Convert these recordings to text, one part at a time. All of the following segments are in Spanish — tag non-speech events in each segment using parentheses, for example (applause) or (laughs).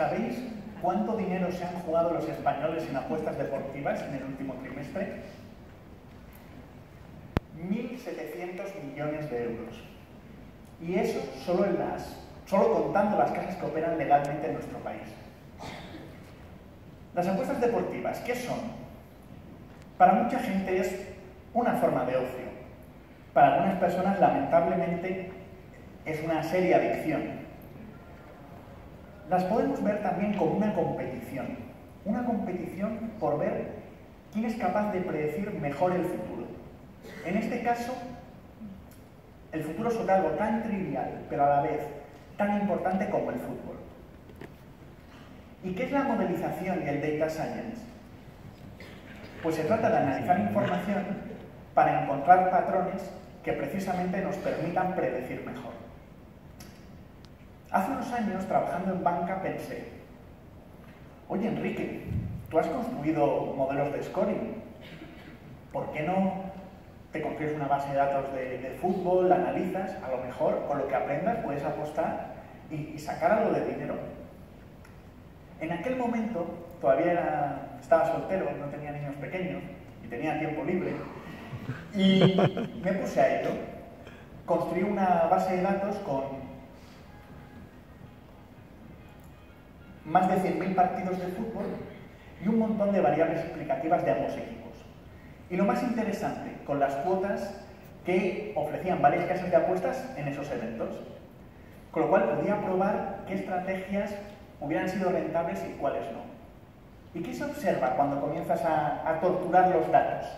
¿Sabéis cuánto dinero se han jugado los españoles en apuestas deportivas en el último trimestre? 1.700 millones de euros. Y eso solo, en las, solo contando las casas que operan legalmente en nuestro país. Las apuestas deportivas, ¿qué son? Para mucha gente es una forma de ocio. Para algunas personas, lamentablemente, es una seria adicción. Las podemos ver también como una competición. Una competición por ver quién es capaz de predecir mejor el futuro. En este caso, el futuro sobre algo tan trivial, pero a la vez tan importante como el fútbol. ¿Y qué es la modelización y el data science? Pues se trata de analizar información para encontrar patrones que precisamente nos permitan predecir mejor. Hace unos años, trabajando en banca, pensé, oye Enrique, tú has construido modelos de scoring, ¿por qué no te construyes una base de datos de, fútbol, la analizas, a lo mejor con lo que aprendas puedes apostar y, sacar algo de dinero. En aquel momento todavía estaba soltero, no tenía niños pequeños y tenía tiempo libre y me puse a ello. Construí una base de datos con más de 100.000 partidos de fútbol y un montón de variables explicativas de ambos equipos. Y lo más interesante, con las cuotas que ofrecían varias casas de apuestas en esos eventos. Con lo cual podía probar qué estrategias hubieran sido rentables y cuáles no. ¿Y qué se observa cuando comienzas a, torturar los datos?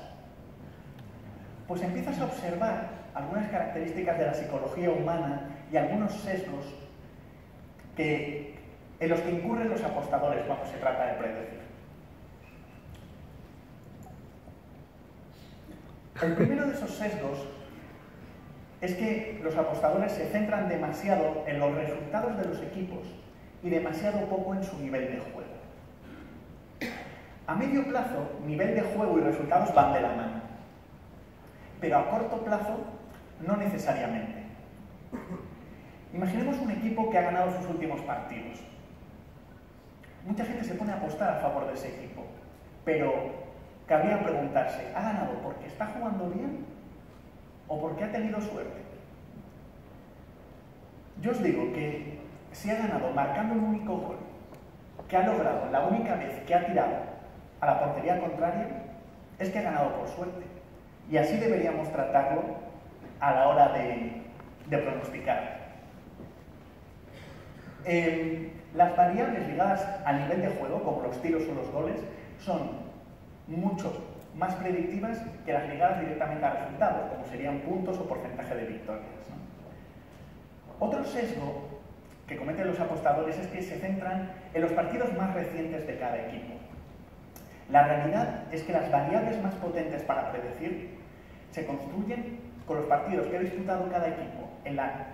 Pues empiezas a observar algunas características de la psicología humana y algunos sesgos que, en los que incurren los apostadores cuando se trata de predecir. El primero de esos sesgos es que los apostadores se centran demasiado en los resultados de los equipos y demasiado poco en su nivel de juego. A medio plazo, nivel de juego y resultados van de la mano, pero a corto plazo no necesariamente. Imaginemos un equipo que ha ganado sus últimos partidos. Mucha gente se pone a apostar a favor de ese equipo, pero cabría preguntarse, ¿ha ganado porque está jugando bien o porque ha tenido suerte? Yo os digo que si ha ganado marcando un único gol, que ha logrado la única vez que ha tirado a la portería contraria, es que ha ganado por suerte. Y así deberíamos tratarlo a la hora de, pronosticar. Eh, las variables ligadas al nivel de juego, como los tiros o los goles, son mucho más predictivas que las ligadas directamente a resultados, como serían puntos o porcentaje de victorias. Otro sesgo que cometen los apostadores es que se centran en los partidos más recientes de cada equipo. La realidad es que las variables más potentes para predecir se construyen con los partidos que ha disputado cada equipo en la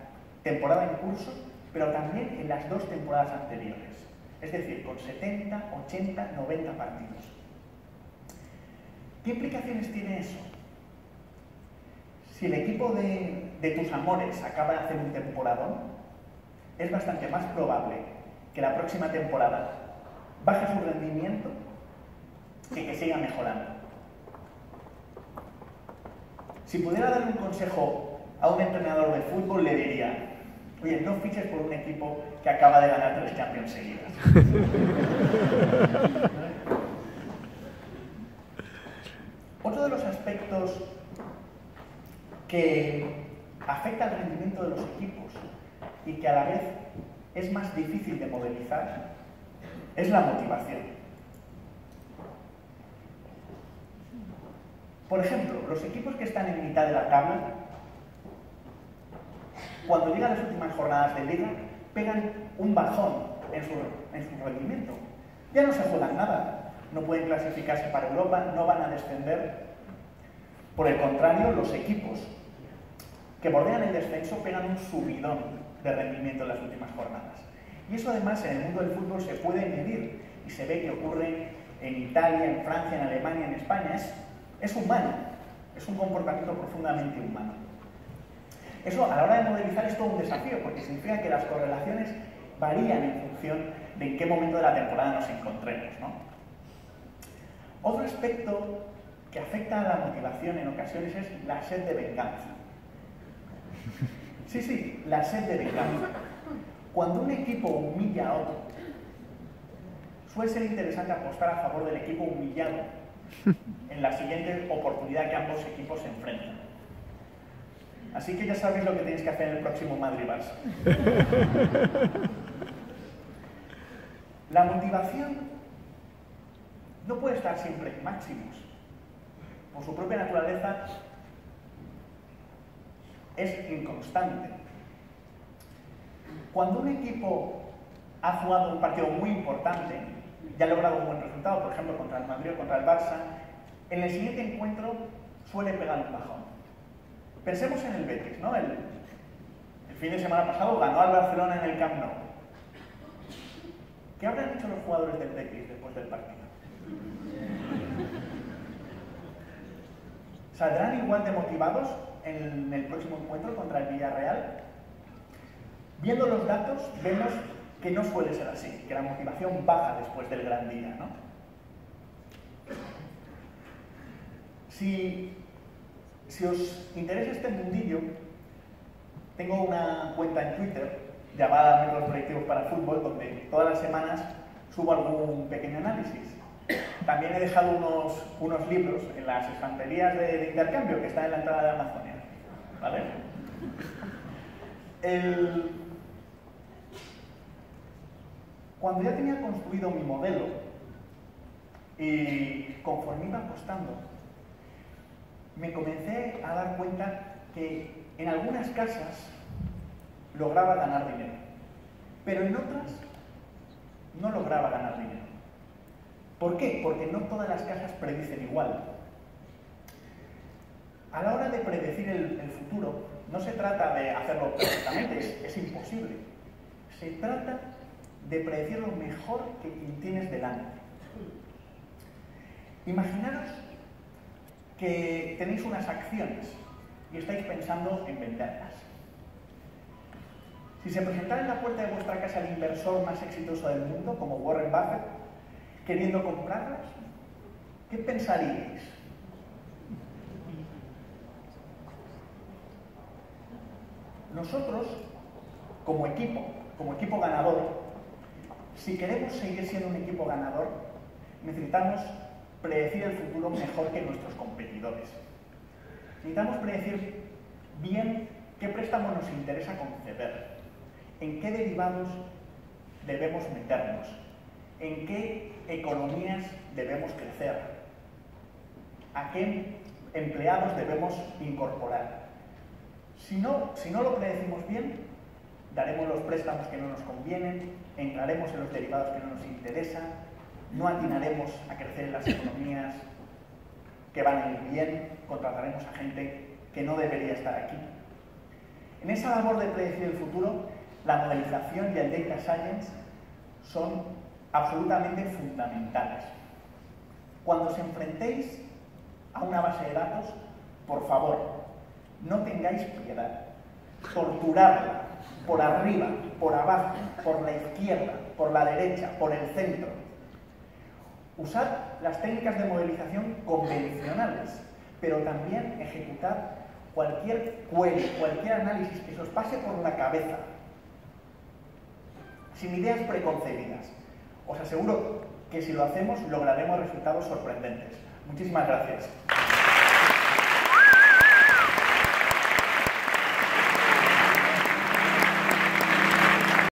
temporada en curso, pero también en las dos temporadas anteriores. Es decir, con 70, 80, 90 partidos. ¿Qué implicaciones tiene eso? Si el equipo de, tus amores acaba de hacer un temporadón, es bastante más probable que la próxima temporada baje su rendimiento que que siga mejorando. Si pudiera darle un consejo a un entrenador de fútbol, le diría, oye, no fiches por un equipo que acaba de ganar tres Champions seguidas. (laughs) Otro de los aspectos que afecta al rendimiento de los equipos y que a la vez es más difícil de modelizar es la motivación. Por ejemplo, los equipos que están en mitad de la tabla, cuando llegan las últimas jornadas de liga, pegan un bajón en su, en su rendimiento. Ya no se juegan nada, no pueden clasificarse para Europa, no van a descender. Por el contrario, los equipos que bordean el descenso pegan un subidón de rendimiento en las últimas jornadas. Y eso además en el mundo del fútbol se puede medir y se ve que ocurre en Italia, en Francia, en Alemania, en España. Es, es humano, es un comportamiento profundamente humano. Eso a la hora de modelizar es todo un desafío porque significa que las correlaciones varían en función de en qué momento de la temporada nos encontremos. Otro aspecto que afecta a la motivación en ocasiones es la sed de venganza. Sí, sí, la sed de venganza. Cuando un equipo humilla a otro, suele ser interesante apostar a favor del equipo humillado en la siguiente oportunidad que ambos equipos se enfrentan. Así que ya sabéis lo que tenéis que hacer en el próximo Madrid-Barça. La motivación no puede estar siempre en máximos. Por su propia naturaleza es inconstante. Cuando un equipo ha jugado un partido muy importante y ha logrado un buen resultado, por ejemplo contra el Madrid o contra el Barça, en el siguiente encuentro suele pegar un bajón. Pensemos en el Betis, ¿no? El, fin de semana pasado ganó al Barcelona en el Camp Nou. ¿Qué habrán hecho los jugadores del Betis después del partido? ¿Saldrán igual de motivados en el próximo encuentro contra el Villarreal? Viendo los datos, vemos que no suele ser así, que la motivación baja después del gran día, ¿no? Si si os interesa este mundillo, tengo una cuenta en Twitter llamada Métodos Proyectivos para Fútbol, donde todas las semanas subo algún pequeño análisis. También he dejado unos, unos libros en las estanterías de, intercambio que están en la entrada de Amazonia. ¿Vale? Cuando ya tenía construido mi modelo y conforme iba apostando, me comencé a dar cuenta que en algunas casas lograba ganar dinero, pero en otras no lograba ganar dinero. ¿Por qué? Porque no todas las casas predicen igual. A la hora de predecir el, futuro, no se trata de hacerlo perfectamente, es, imposible. Se trata de predecir lo mejor que tienes delante. Imaginaros que tenéis unas acciones y estáis pensando en venderlas. Si se presentara en la puerta de vuestra casa el inversor más exitoso del mundo, como Warren Buffett, queriendo comprarlas, ¿qué pensaríais? Nosotros, como equipo, como equipo ganador, si queremos seguir siendo un equipo ganador, necesitamos predecir el futuro mejor que nuestros competidores. Necesitamos predecir bien qué préstamo nos interesa conceder, en qué derivados debemos meternos, en qué economías debemos crecer, a qué empleados debemos incorporar. Si no, si no lo predecimos bien, daremos los préstamos que no nos convienen, entraremos en los derivados que no nos interesan, no atinaremos a crecer en las economías que van a ir bien, contrataremos a gente que no debería estar aquí. En esa labor de predecir el futuro, la modelización y el data science son absolutamente fundamentales. Cuando os enfrentéis a una base de datos, por favor, no tengáis piedad. Torturarla por arriba, por abajo, por la izquierda, por la derecha, por el centro, Usar las técnicas de modelización convencionales, pero también ejecutar cualquier query, cualquier análisis que se os pase por la cabeza, sin ideas preconcebidas. Os aseguro que si lo hacemos lograremos resultados sorprendentes. Muchísimas gracias.